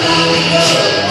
Hallelujah.